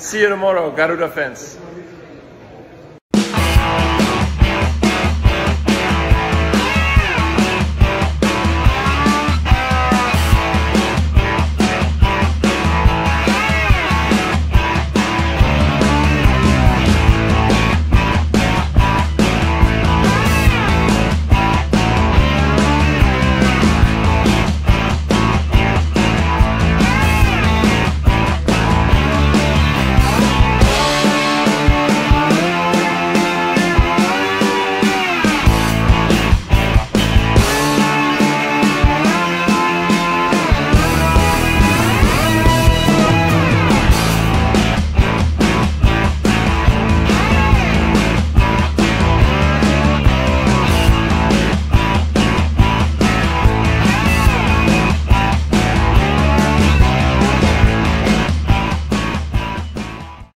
See you tomorrow, Garuda fans.